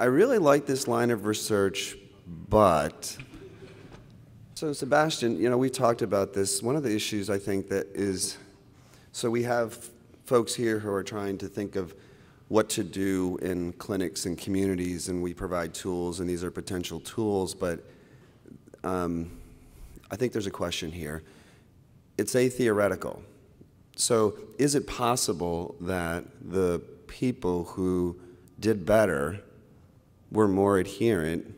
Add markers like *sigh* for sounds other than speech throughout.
I really like this line of research, but so Sebastian, you know, we talked about this. One of the issues I think that is, so we have folks here who are trying to think of what to do in clinics and communities, and we provide tools, and these are potential tools, but um, I think there's a question here. It's a theoretical. So is it possible that the people who did better were more adherent,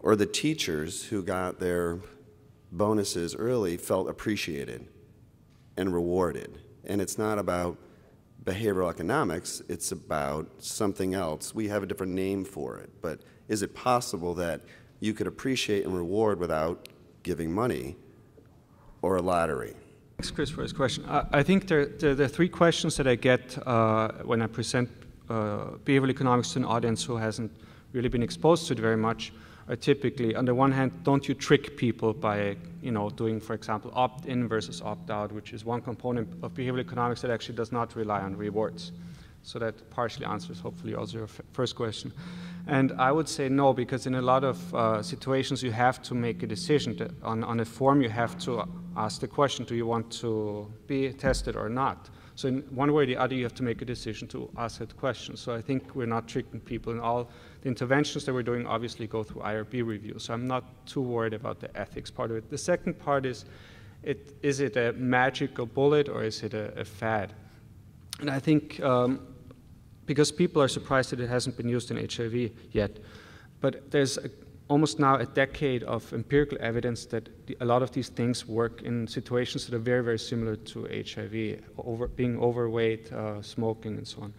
or the teachers who got their bonuses early felt appreciated and rewarded? And it's not about behavioral economics, it's about something else. We have a different name for it, but is it possible that you could appreciate and reward without giving money or a lottery? Thanks, Chris, for this question. I, I think there, there, there, are three questions that I get uh, when I present uh, behavioral economics to an audience who hasn't really been exposed to it very much are typically, on the one hand, don't you trick people by, you know, doing, for example, opt-in versus opt-out, which is one component of behavioral economics that actually does not rely on rewards. So that partially answers, hopefully, also your first question. And I would say no, because in a lot of uh, situations you have to make a decision. To, on, on a form, you have to ask the question, do you want to be tested or not? So in one way or the other, you have to make a decision to ask that question. So I think we're not tricking people in all the interventions that we're doing obviously go through IRB review, so I'm not too worried about the ethics part of it. The second part is, it, is it a magical bullet or is it a, a fad? And I think um, because people are surprised that it hasn't been used in HIV yet, but there's a, almost now a decade of empirical evidence that the, a lot of these things work in situations that are very, very similar to HIV, over, being overweight, uh, smoking, and so on.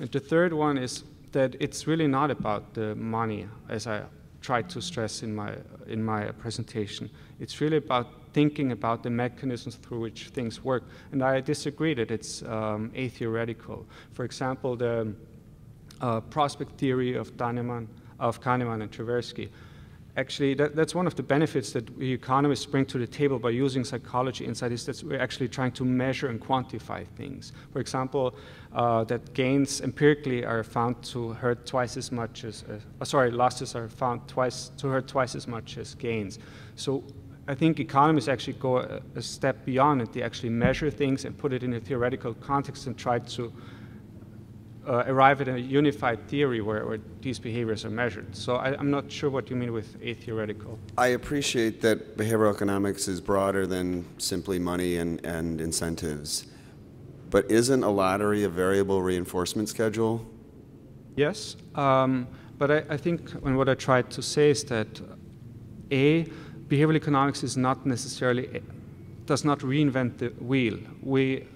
And the third one is that it's really not about the money, as I tried to stress in my, in my presentation. It's really about thinking about the mechanisms through which things work. And I disagree that it's um, atheoretical. For example, the uh, prospect theory of Kahneman, of Kahneman and Tversky actually that, that's one of the benefits that we economists bring to the table by using psychology insight is that we're actually trying to measure and quantify things. For example, uh, that gains empirically are found to hurt twice as much as, uh, sorry, losses are found twice to hurt twice as much as gains. So I think economists actually go a, a step beyond it. They actually measure things and put it in a theoretical context and try to uh, arrive at a unified theory where, where, these behaviors are measured. So I, am not sure what you mean with atheoretical. I appreciate that behavioral economics is broader than simply money and, and incentives. But isn't a lottery a variable reinforcement schedule? Yes, um, but I, I think what I tried to say is that A, behavioral economics is not necessarily, does not reinvent the wheel. We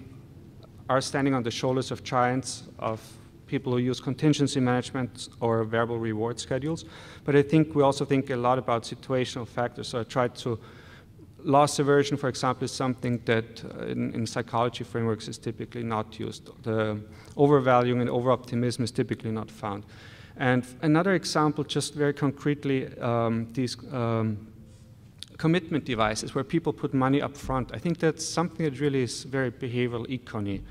are standing on the shoulders of giants, of people who use contingency management or variable reward schedules. But I think we also think a lot about situational factors. So I tried to, loss aversion, for example, is something that uh, in, in, psychology frameworks is typically not used. The overvaluing and overoptimism is typically not found. And another example, just very concretely, um, these um, commitment devices where people put money up front. I think that's something that really is very behavioral econy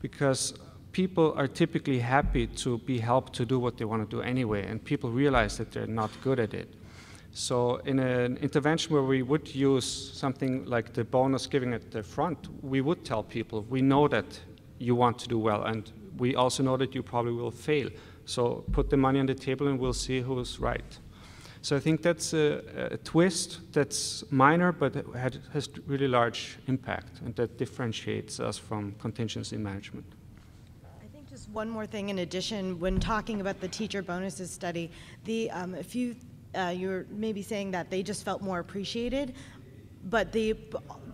because people are typically happy to be helped to do what they want to do anyway, and people realize that they're not good at it. So in an intervention where we would use something like the bonus giving at the front, we would tell people, we know that you want to do well, and we also know that you probably will fail. So put the money on the table and we'll see who's right. So I think that's a, a twist that's minor, but had, has really large impact, and that differentiates us from contingency management. I think just one more thing in addition, when talking about the teacher bonuses study, the um, if you uh, you're maybe saying that they just felt more appreciated, but the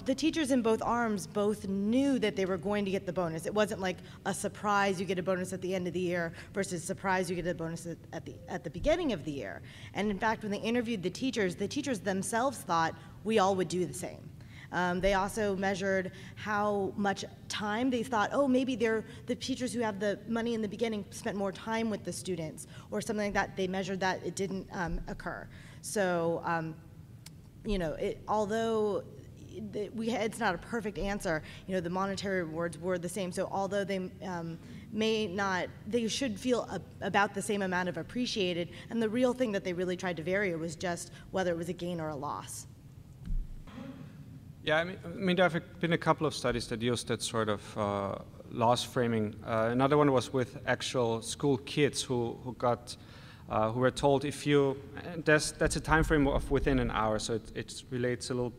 the teachers in both arms both knew that they were going to get the bonus. It wasn't like a surprise you get a bonus at the end of the year versus surprise you get a bonus at the at the beginning of the year. And in fact, when they interviewed the teachers, the teachers themselves thought we all would do the same. Um, they also measured how much time they thought, oh, maybe they're the teachers who have the money in the beginning spent more time with the students or something like that. They measured that it didn't um, occur. So, um, you know, it, although we it's not a perfect answer. You know, the monetary rewards were the same. So although they um, may not, they should feel a, about the same amount of appreciated. And the real thing that they really tried to vary was just whether it was a gain or a loss. Yeah, I mean, I mean, there have been a couple of studies that used that sort of uh, loss framing. Uh, another one was with actual school kids who, who got, uh, who were told if you, that's, that's a time frame of within an hour, so it, it relates a little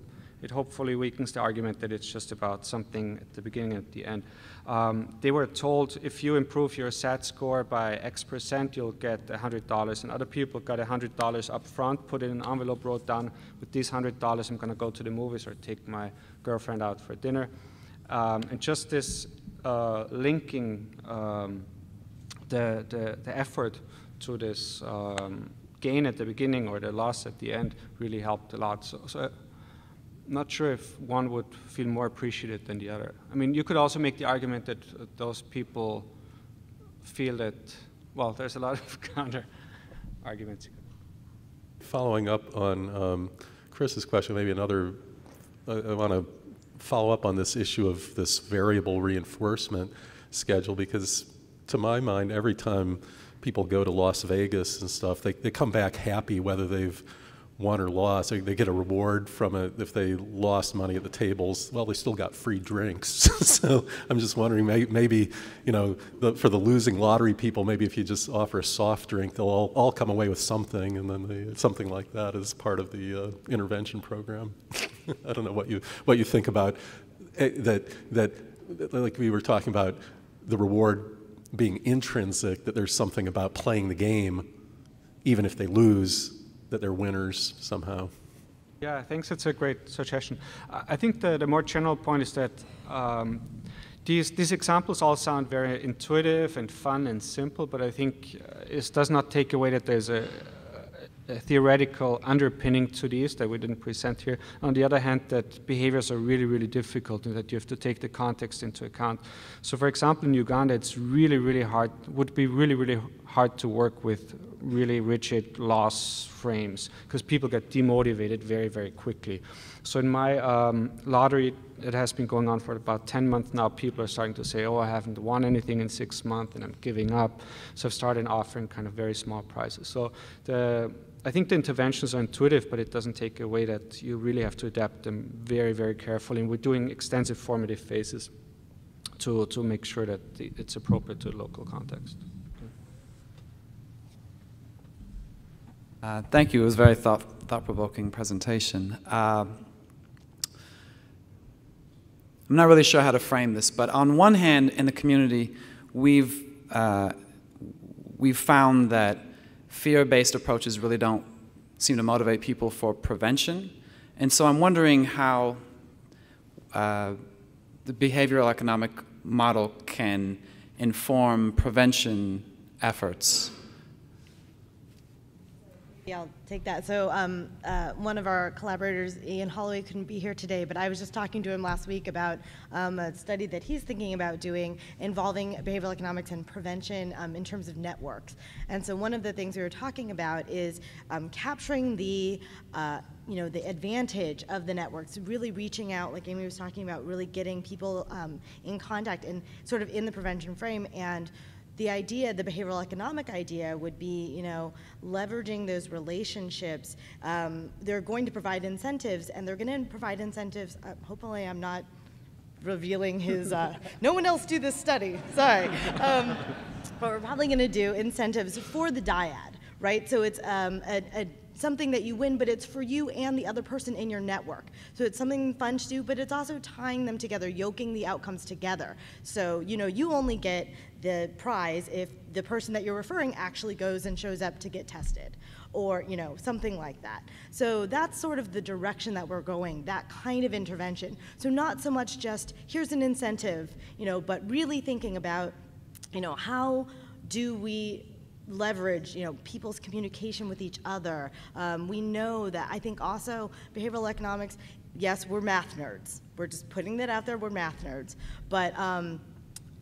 it hopefully weakens the argument that it's just about something at the beginning and at the end. Um, they were told if you improve your SAT score by X percent, you'll get $100. And other people got $100 up front, put it in an envelope, wrote down, with these $100, I'm going to go to the movies or take my girlfriend out for dinner. Um, and just this uh, linking um, the, the, the, effort to this um, gain at the beginning or the loss at the end really helped a lot. So, so not sure if one would feel more appreciated than the other. I mean, you could also make the argument that uh, those people feel that, well, there's a lot of *laughs* counter arguments. Following up on um, Chris's question, maybe another, uh, I want to follow up on this issue of this variable reinforcement schedule because to my mind, every time people go to Las Vegas and stuff, they, they come back happy whether they've won or lost. They, get a reward from it if they lost money at the tables. Well, they still got free drinks. *laughs* so I'm just wondering, maybe, maybe you know, the, for the losing lottery people, maybe if you just offer a soft drink, they'll all, all come away with something, and then they, something like that is part of the uh, intervention program. *laughs* I don't know what you what you think about eh, that that like we were talking about the reward being intrinsic. That there's something about playing the game, even if they lose that they're winners somehow. Yeah, I think that's a great suggestion. I think the, the more general point is that um, these, these examples all sound very intuitive and fun and simple, but I think uh, it does not take away that there's a, a theoretical underpinning to these that we didn't present here. On the other hand, that behaviors are really, really difficult and that you have to take the context into account. So for example, in Uganda, it's really, really hard, would be really, really hard to work with really rigid loss frames because people get demotivated very, very quickly. So in my um, lottery, it has been going on for about 10 months now. People are starting to say, oh, I haven't won anything in six months and I'm giving up. So I've started offering kind of very small prizes. So the, I think the interventions are intuitive, but it doesn't take away that you really have to adapt them very, very carefully. And we're doing extensive formative phases to, to make sure that it's appropriate to the local context. Uh, thank you. It was a very thought, thought-provoking presentation. Uh, I'm not really sure how to frame this, but on one hand, in the community, we've, uh, we've found that fear-based approaches really don't seem to motivate people for prevention. And so I'm wondering how uh, the behavioral economic model can inform prevention efforts yeah, I'll take that. So um, uh, one of our collaborators, Ian Holloway, couldn't be here today, but I was just talking to him last week about um, a study that he's thinking about doing involving behavioral economics and prevention um, in terms of networks. And so one of the things we were talking about is um, capturing the uh, you know, the advantage of the networks, really reaching out, like Amy was talking about, really getting people um, in contact and sort of in the prevention frame and the idea, the behavioral economic idea, would be, you know, leveraging those relationships. Um, they're going to provide incentives, and they're going to provide incentives. Uh, hopefully, I'm not revealing his. Uh, *laughs* no one else do this study. Sorry. Um, but we're probably going to do incentives for the dyad, right? So it's um, a, a something that you win, but it's for you and the other person in your network. So it's something fun to do, but it's also tying them together, yoking the outcomes together. So, you know, you only get the prize if the person that you're referring actually goes and shows up to get tested or you know something like that so that's sort of the direction that we're going that kind of intervention so not so much just here's an incentive you know but really thinking about you know how do we leverage you know people's communication with each other. Um, we know that i think also behavioral economics yes we're math nerds. We're just putting that out there we're math nerds. But um,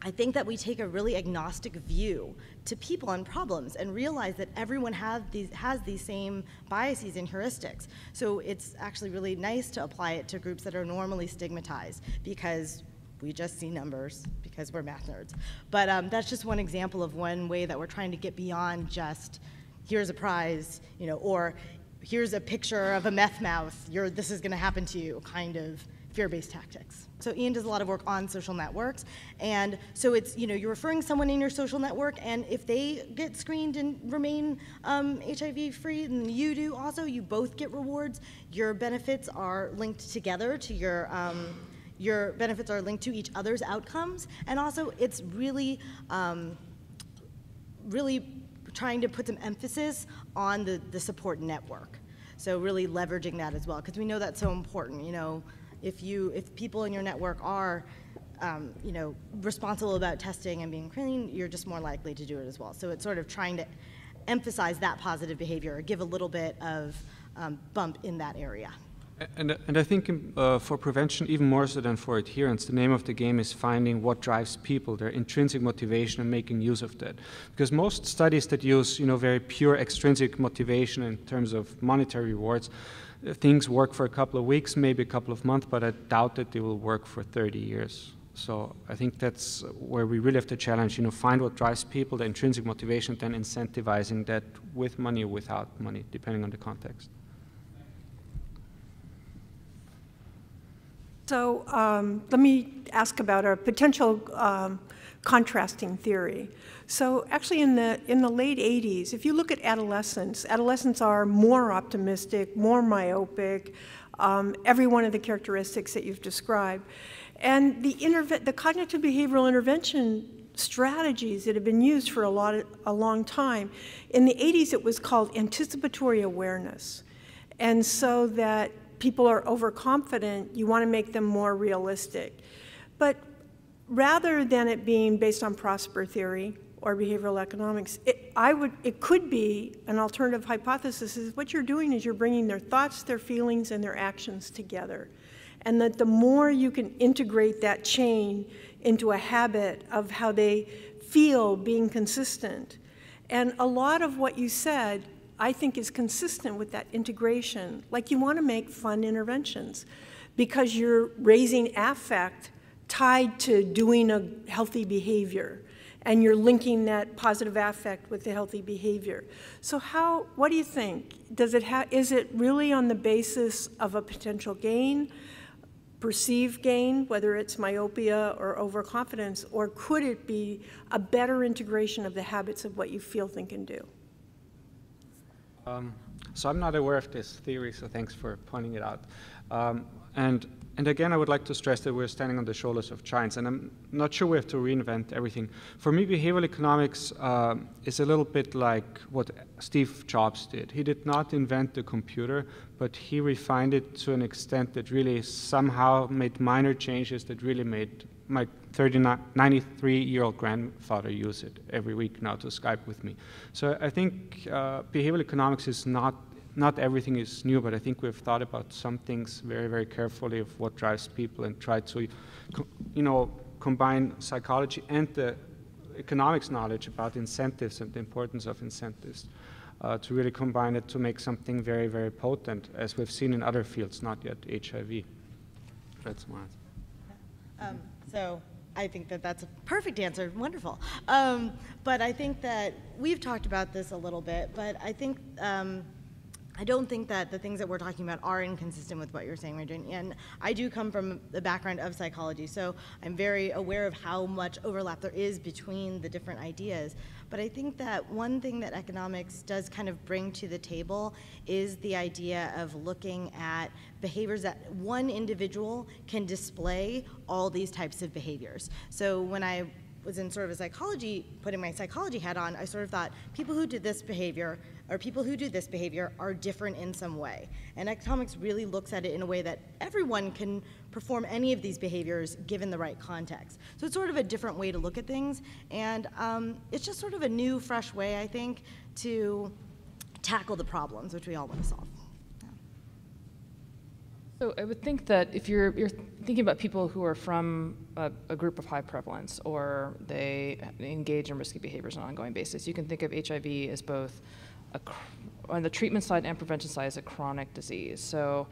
I think that we take a really agnostic view to people and problems and realize that everyone these, has these same biases and heuristics. So it's actually really nice to apply it to groups that are normally stigmatized because we just see numbers because we're math nerds. But um, that's just one example of one way that we're trying to get beyond just here's a prize, you know, or here's a picture of a meth mouth, you're, this is going to happen to you, kind of fear-based tactics. So Ian does a lot of work on social networks, and so it's you know you're referring someone in your social network, and if they get screened and remain um, HIV-free, and you do also, you both get rewards. Your benefits are linked together to your. Um, your benefits are linked to each other's outcomes, and also it's really, um, really trying to put some emphasis on the, the support network. So really leveraging that as well, because we know that's so important. You know, if you if people in your network are um, you know responsible about testing and being clean, you're just more likely to do it as well. So it's sort of trying to emphasize that positive behavior or give a little bit of um, bump in that area. And, and I think uh, for prevention, even more so than for adherence, the name of the game is finding what drives people, their intrinsic motivation, and making use of that. Because most studies that use, you know, very pure extrinsic motivation in terms of monetary rewards things work for a couple of weeks, maybe a couple of months, but I doubt that they will work for 30 years. So I think that's where we really have to challenge, you know, find what drives people, the intrinsic motivation, then incentivizing that with money or without money, depending on the context. So um, let me ask about a potential um, contrasting theory. So actually in the, in the late 80s, if you look at adolescents, adolescents are more optimistic, more myopic, um, every one of the characteristics that you've described. And the, the cognitive behavioral intervention strategies that have been used for a, lot of, a long time, in the 80s it was called anticipatory awareness. And so that people are overconfident, you want to make them more realistic. But rather than it being based on prospect theory, or behavioral economics. It, I would, it could be an alternative hypothesis is what you're doing is you're bringing their thoughts, their feelings, and their actions together. And that the more you can integrate that chain into a habit of how they feel being consistent. And a lot of what you said, I think, is consistent with that integration. Like you want to make fun interventions because you're raising affect tied to doing a healthy behavior and you're linking that positive affect with the healthy behavior. So how, what do you think? Does it ha- is it really on the basis of a potential gain, perceived gain, whether it's myopia or overconfidence, or could it be a better integration of the habits of what you feel, think, and do? Um, so I'm not aware of this theory, so thanks for pointing it out. Um, and and again, I would like to stress that we're standing on the shoulders of giants, and I'm not sure we have to reinvent everything. For me, behavioral economics uh, is a little bit like what Steve Jobs did. He did not invent the computer, but he refined it to an extent that really somehow made minor changes that really made my 93 year old grandfather use it every week now to Skype with me. So I think uh, behavioral economics is not not everything is new, but I think we've thought about some things very, very carefully of what drives people and tried to, you know, combine psychology and the economics knowledge about incentives and the importance of incentives uh, to really combine it to make something very, very potent, as we've seen in other fields, not yet HIV. That's answer. Um, so I think that that's a perfect answer. Wonderful. Um, but I think that we've talked about this a little bit, but I think. Um, I don't think that the things that we're talking about are inconsistent with what you're saying, Rajan. And I do come from the background of psychology, so I'm very aware of how much overlap there is between the different ideas. But I think that one thing that economics does kind of bring to the table is the idea of looking at behaviors that one individual can display all these types of behaviors. So when I was in sort of a psychology, putting my psychology hat on, I sort of thought people who did this behavior or people who do this behavior are different in some way. And economics really looks at it in a way that everyone can perform any of these behaviors given the right context. So it's sort of a different way to look at things. And um, it's just sort of a new, fresh way, I think, to tackle the problems which we all want to solve. So I would think that if you're, you're thinking about people who are from a, a group of high prevalence or they engage in risky behaviors on an ongoing basis, you can think of HIV as both a, on the treatment side and prevention side is a chronic disease. So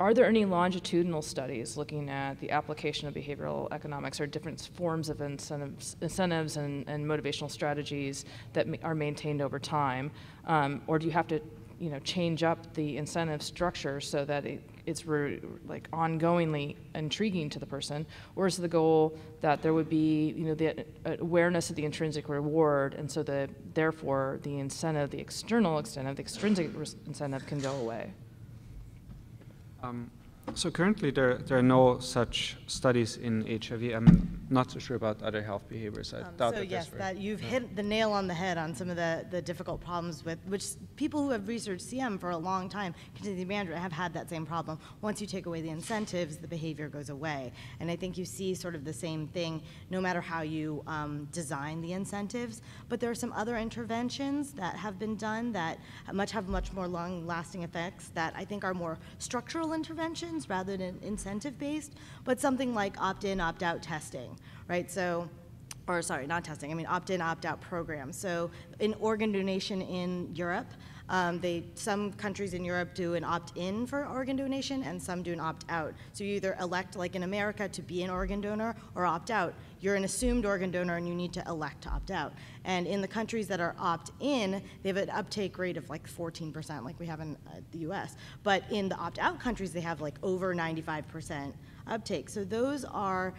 are there any longitudinal studies looking at the application of behavioral economics or different forms of incentives, incentives and, and motivational strategies that are maintained over time? Um, or do you have to, you know, change up the incentive structure so that it, it's re- like ongoingly intriguing to the person? Or is the goal that there would be, you know, the uh, awareness of the intrinsic reward, and so that therefore the incentive, the external incentive, the extrinsic incentive can go away? Um, so currently, there, there are no such studies in HIV. I'm not so sure about other health behaviors. I Um, doubt So that yes, that you've hit the nail on the head on some of the, the difficult problems with, which people who have researched CM for a long time, contingency management, have had that same problem. Once you take away the incentives, the behavior goes away. And I think you see sort of the same thing, no matter how you um, design the incentives. But there are some other interventions that have been done that much, have much more long-lasting effects that I think are more structural interventions rather than incentive-based. But something like opt-in, opt-out testing, right? So or sorry, not testing, I mean opt-in, opt-out programs. So in organ donation in Europe, um, they, some countries in Europe do an opt-in for organ donation and some do an opt-out. So you either elect, like in America, to be an organ donor or opt-out. You're an assumed organ donor and you need to elect to opt-out. And in the countries that are opt-in, they have an uptake rate of like 14%, like we have in uh, the US. But in the opt-out countries, they have like over 95% uptake. So those are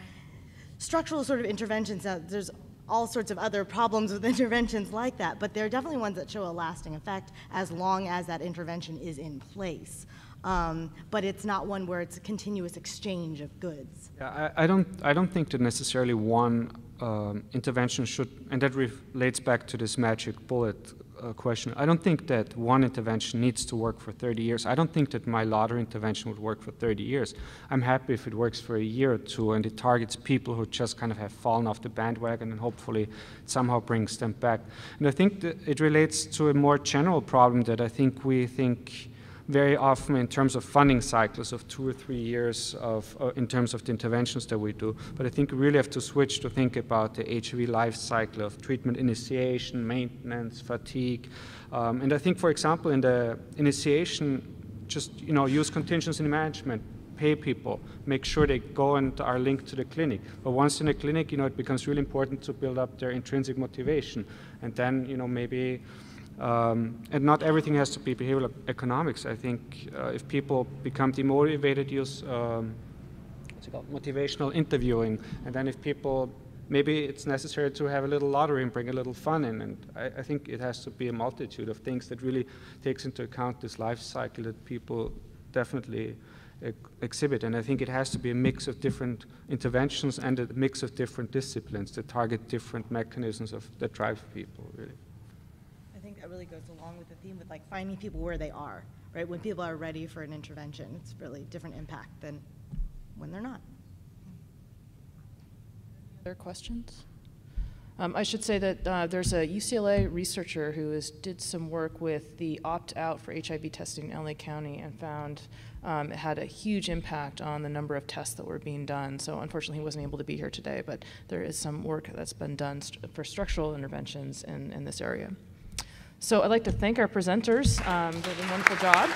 structural sort of interventions. Now, there's all sorts of other problems with *laughs* interventions like that, but there are definitely ones that show a lasting effect as long as that intervention is in place. Um, but it's not one where it's a continuous exchange of goods. Yeah, I, I don't. I don't think that necessarily one um, intervention should, and that relates back to this magic bullet uh, question. I don't think that one intervention needs to work for 30 years. I don't think that my lottery intervention would work for 30 years. I'm happy if it works for a year or two and it targets people who just kind of have fallen off the bandwagon and hopefully it somehow brings them back. And I think it relates to a more general problem that I think we think very often in terms of funding cycles of two or three years of, uh, in terms of the interventions that we do. But I think we really have to switch to think about the HIV life cycle of treatment initiation, maintenance, fatigue. Um, and I think, for example, in the initiation, just you know, use contingency management, pay people, make sure they go and are linked to the clinic. But once in a clinic, you know, it becomes really important to build up their intrinsic motivation. And then, you know, maybe um, and not everything has to be behavioral economics. I think uh, if people become demotivated, use um, motivational interviewing, and then if people maybe it's necessary to have a little lottery and bring a little fun in. And I, I think it has to be a multitude of things that really takes into account this life cycle that people definitely ex- exhibit. And I think it has to be a mix of different interventions and a mix of different disciplines that target different mechanisms of that drive people really. Really goes along with the theme with like finding people where they are, right? When people are ready for an intervention, it's really different impact than when they're not. Other questions? Um, I should say that uh, there's a UCLA researcher who has, did some work with the opt-out for HIV testing in LA County and found um, it had a huge impact on the number of tests that were being done. So unfortunately, he wasn't able to be here today, but there is some work that's been done st- for structural interventions in, in this area. So I'd like to thank our presenters. Um, they did a wonderful job.